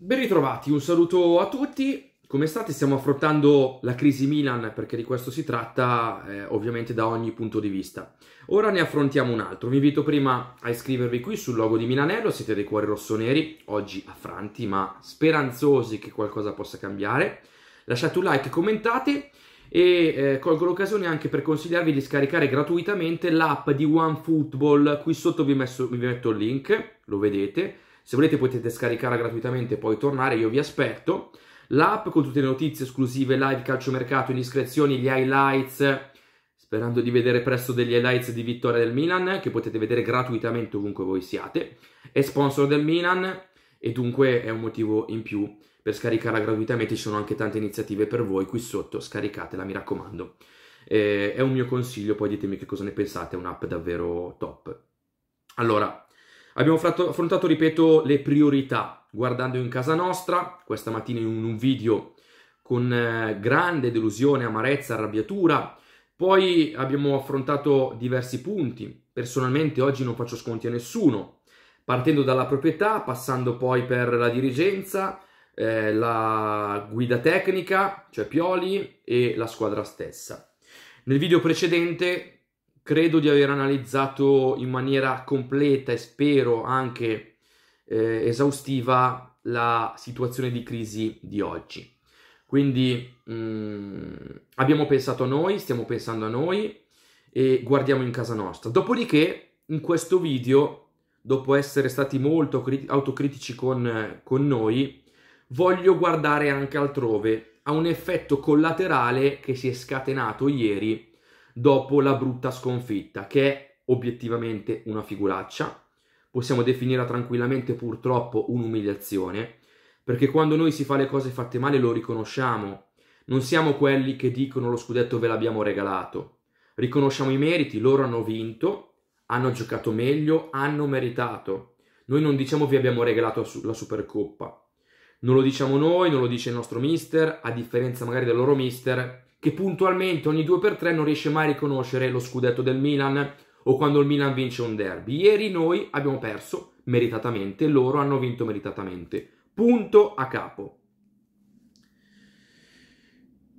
Ben ritrovati, un saluto a tutti. Come state? Stiamo affrontando la crisi Milan perché di questo si tratta eh, ovviamente da ogni punto di vista. Ora ne affrontiamo un altro. Vi invito prima a iscrivervi qui sul logo di Milanello, siete dei cuori rossoneri, oggi affranti ma speranzosi che qualcosa possa cambiare. Lasciate un like, commentate e eh, colgo l'occasione anche per consigliarvi di scaricare gratuitamente l'app di OneFootball. Qui sotto vi, messo, vi metto il link, lo vedete. Se volete potete scaricare gratuitamente e poi tornare, io vi aspetto l'app con tutte le notizie esclusive, live, calciomercato, indiscrezioni, gli highlights, sperando di vedere presto degli highlights di vittoria del Milan, che potete vedere gratuitamente ovunque voi siate, è sponsor del Milan e dunque è un motivo in più per scaricarla gratuitamente, ci sono anche tante iniziative per voi qui sotto, scaricatela, mi raccomando. Eh, è un mio consiglio, poi ditemi che cosa ne pensate, è un'app davvero top. Allora, abbiamo affrontato, ripeto, le priorità guardando in casa nostra, questa mattina in un video con eh, grande delusione, amarezza, arrabbiatura. Poi abbiamo affrontato diversi punti. Personalmente oggi non faccio sconti a nessuno, partendo dalla proprietà, passando poi per la dirigenza, eh, la guida tecnica, cioè Pioli, e la squadra stessa. Nel video precedente credo di aver analizzato in maniera completa e spero anche eh, esaustiva la situazione di crisi di oggi. Quindi mh, mm, abbiamo pensato a noi, stiamo pensando a noi e guardiamo in casa nostra. Dopodiché, in questo video, dopo essere stati molto autocritici con, con noi, voglio guardare anche altrove a un effetto collaterale che si è scatenato ieri dopo la brutta sconfitta, che è obiettivamente una figuraccia. Possiamo definirla tranquillamente purtroppo un'umiliazione, perché quando noi si fa le cose fatte male lo riconosciamo, non siamo quelli che dicono lo scudetto ve l'abbiamo regalato, riconosciamo i meriti, loro hanno vinto, hanno giocato meglio, hanno meritato. Noi non diciamo vi abbiamo regalato la Supercoppa, non lo diciamo noi, non lo dice il nostro mister, a differenza magari del loro mister, che puntualmente ogni due per tre non riesce mai a riconoscere lo scudetto del Milan o quando il Milan vince un derby. Ieri noi abbiamo perso meritatamente, loro hanno vinto meritatamente. Punto a capo.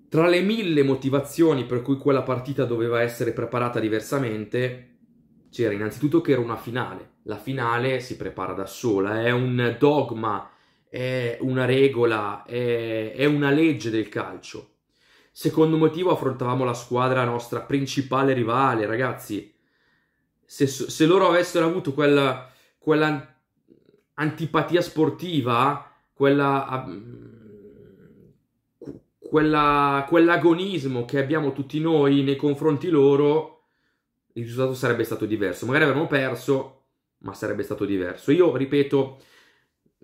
Tra le mille motivazioni per cui quella partita doveva essere preparata diversamente, c'era innanzitutto che era una finale. La finale si prepara da sola, è un dogma, è una regola, è, è una legge del calcio. Secondo motivo affrontavamo la squadra nostra principale rivale, ragazzi se, se loro avessero avuto quella, quella antipatia sportiva, quella, quella, quell'agonismo che abbiamo tutti noi nei confronti loro, il risultato sarebbe stato diverso. Magari avremmo perso, ma sarebbe stato diverso. Io ripeto,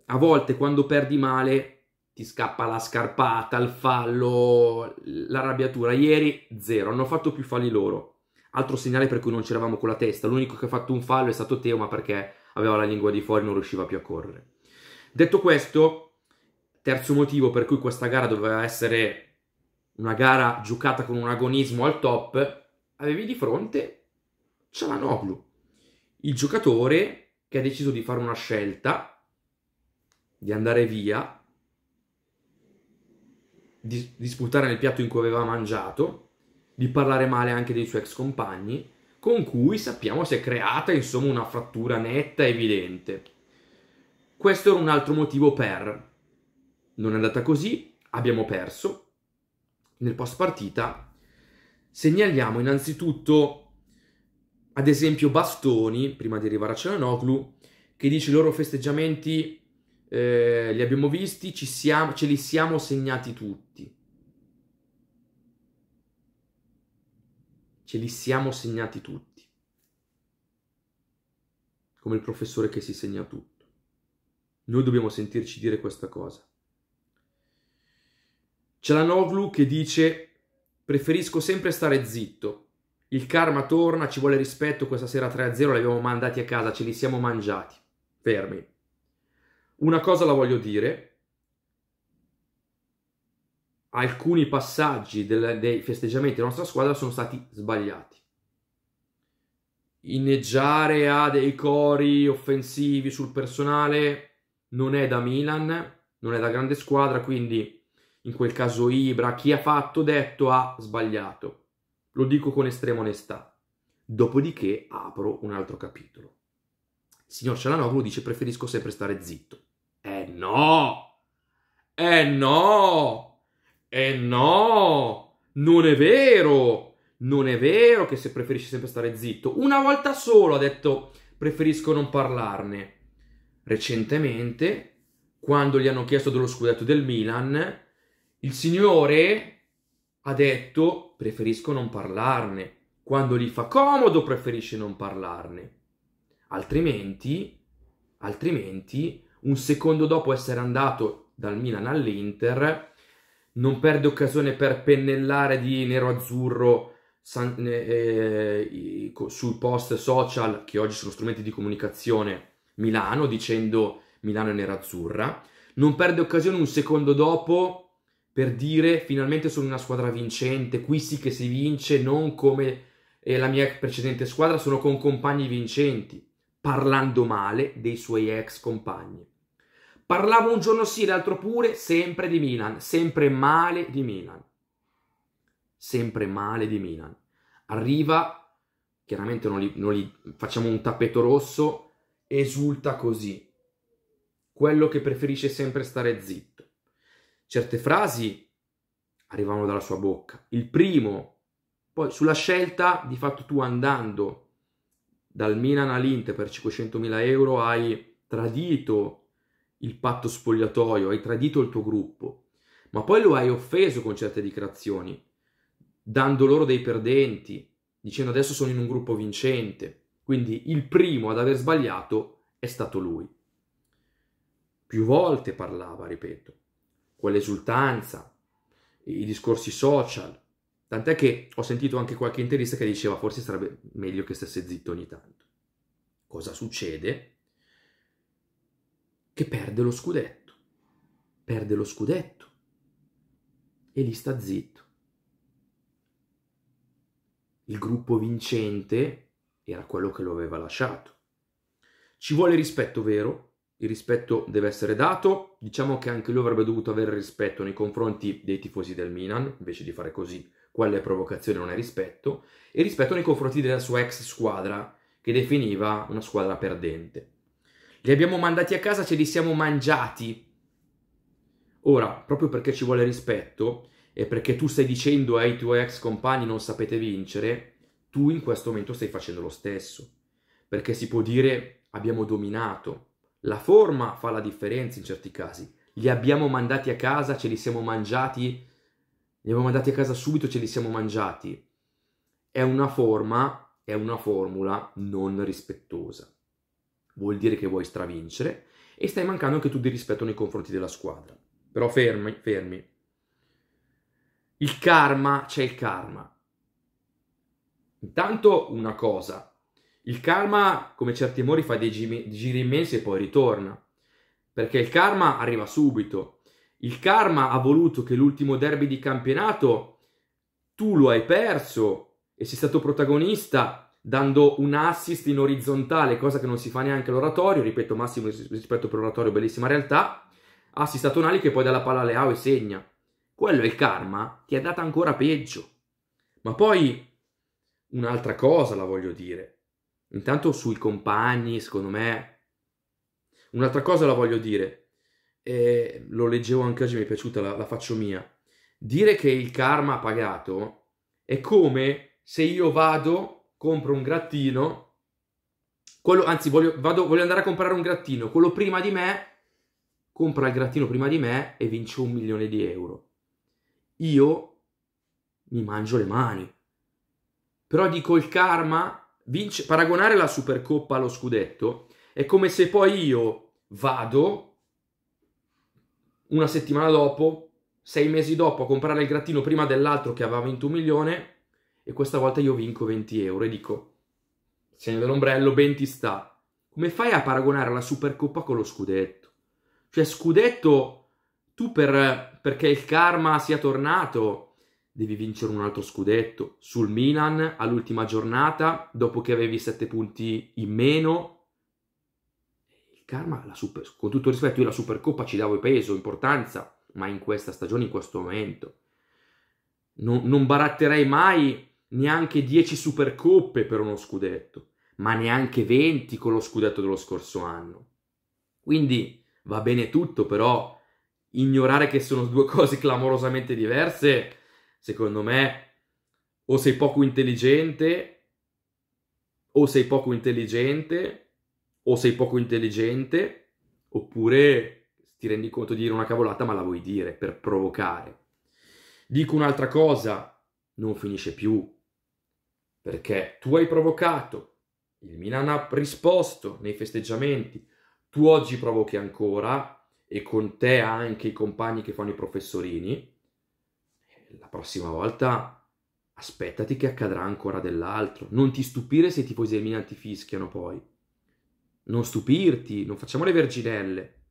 a volte quando perdi male ti scappa la scarpata, il fallo, l'arrabbiatura. Ieri zero, hanno fatto più falli loro altro segnale per cui non c'eravamo con la testa. L'unico che ha fatto un fallo è stato Teo, ma perché aveva la lingua di fuori e non riusciva più a correre. Detto questo, terzo motivo per cui questa gara doveva essere una gara giocata con un agonismo al top, avevi di fronte Cialanoglu, il giocatore che ha deciso di fare una scelta, di andare via, di, di sputare nel piatto in cui aveva mangiato, di parlare male anche dei suoi ex compagni, con cui sappiamo si è creata insomma una frattura netta e evidente. Questo era un altro motivo per. Non è andata così, abbiamo perso. Nel post partita segnaliamo innanzitutto ad esempio Bastoni, prima di arrivare a Cialanoglu, che dice i loro festeggiamenti eh, li abbiamo visti, siamo, ce li siamo segnati tutti. ce li siamo segnati tutti. Come il professore che si segna tutto. Noi dobbiamo sentirci dire questa cosa. C'è la Noglu che dice preferisco sempre stare zitto. Il karma torna, ci vuole rispetto, questa sera 3-0 li abbiamo mandati a casa, ce li siamo mangiati. Fermi. Una cosa la voglio dire, alcuni passaggi del, dei festeggiamenti della nostra squadra sono stati sbagliati. Inneggiare a dei cori offensivi sul personale non è da Milan, non è da grande squadra, quindi in quel caso Ibra, chi ha fatto, detto, ha sbagliato. Lo dico con estrema onestà. Dopodiché apro un altro capitolo. Il signor Cialanoglu dice preferisco sempre stare zitto. Eh no! Eh no! Eh no! Non è vero! Non è vero che se preferisce sempre stare zitto. Una volta solo ha detto preferisco non parlarne. Recentemente, quando gli hanno chiesto dello scudetto del Milan, il signore ha detto preferisco non parlarne. Quando gli fa comodo preferisce non parlarne. Altrimenti, altrimenti, un secondo dopo essere andato dal Milan all'Inter, non perde occasione per pennellare di nero-azzurro san, eh, sul post social, che oggi sono strumenti di comunicazione, Milano, dicendo Milano è nerazzurra. Non perde occasione un secondo dopo per dire finalmente sono una squadra vincente, qui sì che si vince, non come eh, la mia precedente squadra, sono con compagni vincenti, parlando male dei suoi ex compagni. Parlavo un giorno sì, l'altro pure, sempre di Milan, sempre male di Milan. Sempre male di Milan. Arriva, chiaramente non gli, non gli facciamo un tappeto rosso, esulta così. Quello che preferisce sempre stare zitto certe frasi arrivavano dalla sua bocca. Il primo, poi sulla scelta, di fatto tu andando dal Milan all'Inter per 500.000 euro hai tradito il patto spogliatoio, hai tradito il tuo gruppo, ma poi lo hai offeso con certe dichiarazioni, dando loro dei perdenti, dicendo adesso sono in un gruppo vincente. Quindi il primo ad aver sbagliato è stato lui. Più volte parlava, ripeto quell'esultanza, i discorsi social. Tant'è che ho sentito anche qualche interista che diceva forse sarebbe meglio che stesse zitto ogni tanto. Cosa succede? Che perde lo scudetto. Perde lo scudetto. E lì sta zitto. Il gruppo vincente era quello che lo aveva lasciato. Ci vuole rispetto vero, il rispetto deve essere dato, diciamo che anche lui avrebbe dovuto avere rispetto nei confronti dei tifosi del Milan, invece di fare così, quella è provocazione, non è rispetto, e rispetto nei confronti della sua ex squadra, che definiva una squadra perdente. Li abbiamo mandati a casa, ce li siamo mangiati. Ora, proprio perché ci vuole rispetto, e perché tu stai dicendo ai tuoi ex compagni non sapete vincere, tu in questo momento stai facendo lo stesso. Perché si può dire abbiamo dominato, la forma fa la differenza in certi casi. Li abbiamo mandati a casa, ce li siamo mangiati, li abbiamo mandati a casa subito, ce li siamo mangiati. È una forma, è una formula non rispettosa. Vuol dire che vuoi stravincere e stai mancando anche tu di rispetto nei confronti della squadra. Però fermi, fermi. Il karma, c'è il karma. Intanto una cosa, il karma, come certi amori, fa dei giri immensi e poi ritorna. Perché il karma arriva subito. Il karma ha voluto che l'ultimo derby di campionato tu lo hai perso e sei stato protagonista dando un assist in orizzontale, cosa che non si fa neanche all'oratorio, ripeto, massimo rispetto per l'oratorio, bellissima realtà, assist a Tonali che poi dà la palla a Leao e segna. Quello è il karma, ti è data ancora peggio. Ma poi un'altra cosa la voglio dire. Intanto sui compagni, secondo me, un'altra cosa la voglio dire, e lo leggevo anche oggi, mi è piaciuta, la, la faccio mia. Dire che il karma ha pagato è come se io vado, compro un grattino, quello, anzi voglio, vado, voglio andare a comprare un grattino, quello prima di me compra il grattino prima di me e vince un milione di euro. Io mi mangio le mani. Però dico il karma vince, paragonare la Supercoppa allo scudetto è come se poi io vado una settimana dopo, sei mesi dopo, a comprare il grattino prima dell'altro che aveva vinto un milione e questa volta io vinco 20 euro e dico, segno dell'ombrello, ben ti sta. Come fai a paragonare la Supercoppa con lo scudetto? Cioè scudetto, tu per, perché il karma sia tornato devi vincere un altro scudetto sul Milan all'ultima giornata dopo che avevi 7 punti in meno. Il karma, super, con tutto rispetto, io la Supercoppa ci davo peso, importanza, ma in questa stagione, in questo momento, non, non baratterei mai neanche 10 Supercoppe per uno scudetto, ma neanche 20 con lo scudetto dello scorso anno. Quindi va bene tutto, però ignorare che sono due cose clamorosamente diverse, secondo me, o sei poco intelligente, o sei poco intelligente, o sei poco intelligente, oppure ti rendi conto di dire una cavolata ma la vuoi dire per provocare. Dico un'altra cosa, non finisce più, perché tu hai provocato, il Milan ha risposto nei festeggiamenti, tu oggi provochi ancora e con te anche i compagni che fanno i professorini, la prossima volta aspettati che accadrà ancora dell'altro. Non ti stupire se i tifosi del Milan ti fischiano poi. Non stupirti, non facciamo le verginelle.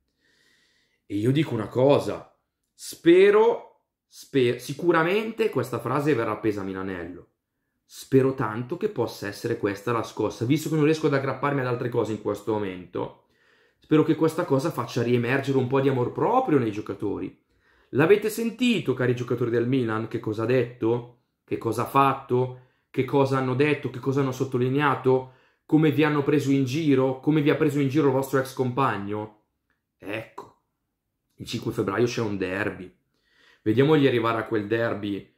E io dico una cosa, spero, spero, sicuramente questa frase verrà appesa a Milanello. Spero tanto che possa essere questa la scossa, visto che non riesco ad aggrapparmi ad altre cose in questo momento. Spero che questa cosa faccia riemergere un po' di amor proprio nei giocatori. L'avete sentito, cari giocatori del Milan, che cosa ha detto? che cosa ha fatto, che cosa hanno detto, che cosa hanno sottolineato, come vi hanno preso in giro, come vi ha preso in giro il vostro ex compagno. Ecco, il 5 febbraio c'è un derby. Vediamogli arrivare a quel derby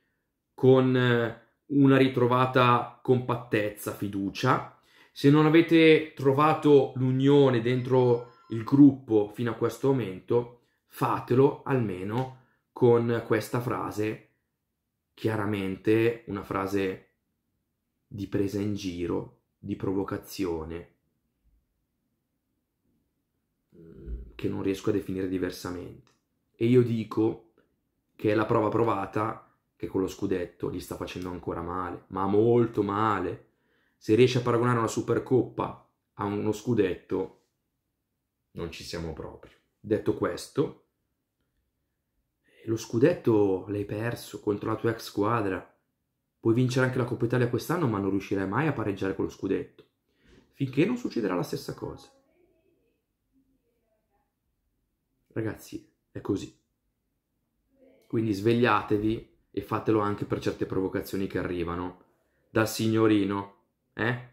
con eh, una ritrovata compattezza, fiducia. Se non avete trovato l'unione dentro il gruppo fino a questo momento, fatelo almeno con questa frase chiaramente una frase di presa in giro, di provocazione, mm, che non riesco a definire diversamente. E io dico che è la prova provata che con lo scudetto gli sta facendo ancora male, ma molto male. Se riesce a paragonare una Supercoppa a uno scudetto, non ci siamo proprio. Detto questo, lo scudetto l'hai perso contro la tua ex squadra. Puoi vincere anche la Coppa Italia quest'anno, ma non riuscirai mai a pareggiare con lo scudetto. Finché non succederà la stessa cosa. Ragazzi, è così. Quindi svegliatevi e fatelo anche per certe provocazioni che arrivano dal signorino, eh?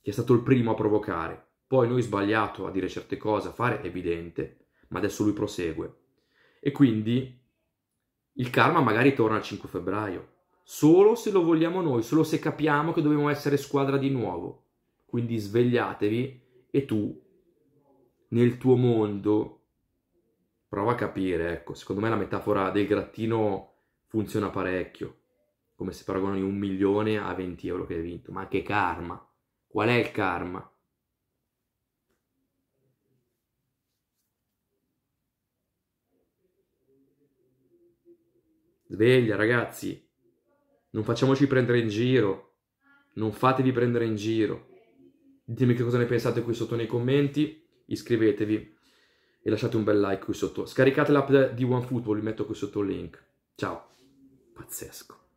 Che è stato il primo a provocare. Poi noi sbagliato a dire certe cose, a fare, è evidente, ma adesso lui prosegue. E quindi il karma magari torna il 5 febbraio, solo se lo vogliamo noi, solo se capiamo che dobbiamo essere squadra di nuovo. Quindi svegliatevi e tu, nel tuo mondo, prova a capire, ecco, secondo me la metafora del grattino funziona parecchio, come se paragoni un milione a 20 euro che hai vinto. Ma che karma? Qual è il karma? Sveglia, ragazzi. Non facciamoci prendere in giro. Non fatevi prendere in giro. Ditemi che cosa ne pensate qui sotto nei commenti. Iscrivetevi e lasciate un bel like qui sotto. Scaricate l'app di OneFootball, vi metto qui sotto il link. Ciao. Pazzesco.